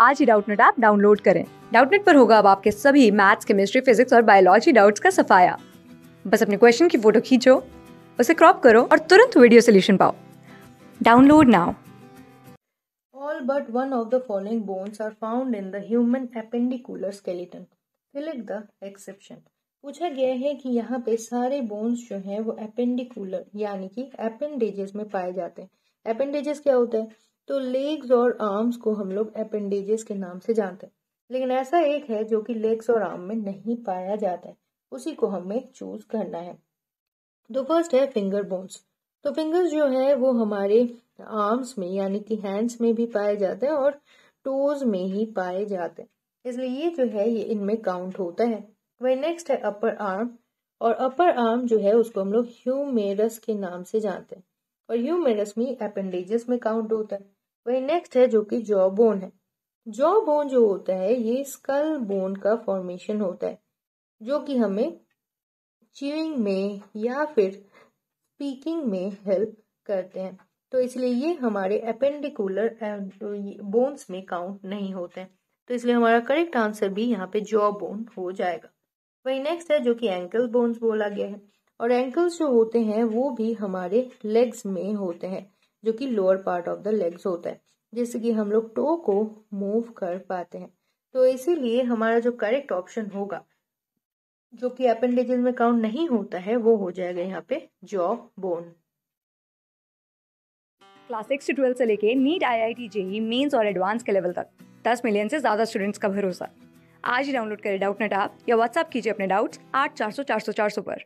आज ही Doubtnut app download करें। डाउटनेट पर होगा अब आपके सभी मैथ्स, केमिस्ट्री, फिजिक्स और बायोलॉजी डाउट्स का सफाया। बस अपने क्वेश्चन की फ़ोटो खींचो, उसे क्रॉप करो और तुरंत वीडियो सोल्यूशन पाओ। Download now. All but one of the following bones are found in the human appendicular skeleton. Fill the exception. पूछा गया है कि यहाँ पे सारे बोन्स जो हैं वो एपेंडिकुलर यानी कि एपेंडेजेस में पाए जाते हैं। एपेंडेजेस क्या होता है? तो लेग्स और आर्म्स को हम लोग अपेंडेजेस के नाम से जानते हैं। लेकिन ऐसा एक है जो कि लेग्स और आर्म में नहीं पाया जाता है। उसी को हमें चूज़ करना है। तो फ़र्स्ट है फिंगर बोन्स तो फिंगर्स जो है वो हमारे आर्म्स में, यानी कि हैंड्स में भी पाए जाते हैं और टोज में ही पाए जाते हैं। इसलिए ये जो है ये इनमें काउंट होता है। वही नेक्स्ट है अपर आर्म और अपर आर्म जो है उसको हम लोग ह्यूमेरस के नाम से जानते हैं। और ह्यूमेरस में अपेंडेजेस में काउंट होता है। वही नेक्स्ट है जो कि जॉ बोन है। जॉ बोन जो होता है, ये स्कल बोन का फॉर्मेशन होता है, जो कि हमें च्यूइंग में या फिर स्पीकिंग में हेल्प करते हैं। तो इसलिए ये हमारे अपेंडिकुलर बोन्स में काउंट नहीं होते हैं। तो इसलिए हमारा करेक्ट आंसर भी यहाँ पे जॉ बोन हो जाएगा। वही नेक्स्ट है जो कि एंकल बोन्स बोला गया है। और एंकल्स जो होते हैं, वो भी हमारे लेग्स में होते हैं, जो कि lower part of the legs होता है। जिससे कि हम लोग टो को मूव कर पाते हैं। तो इसीलिए हमारा जो करेक्ट ऑप्शन होगा, जो कि अपेंडेजेस में काउंट नहीं होता है, वो हो जाएगा यहाँ पे जॉ बोन क्लास सिक्स से ट्वेल्थ से लेके NEET I I T JEE mains और एडवांस के लेवल तक। दस मिलियन से ज़्यादा स्टूडेंट्स का भरोसा। आज ही डाउनलोड करें डाउट नेट ऐप या व्हाट्सअप कीजिए अपने डाउट्स आठ चार सौ चार सौ चार सौ पर।